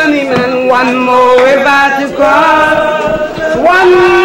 journeyman, one more river to cross. One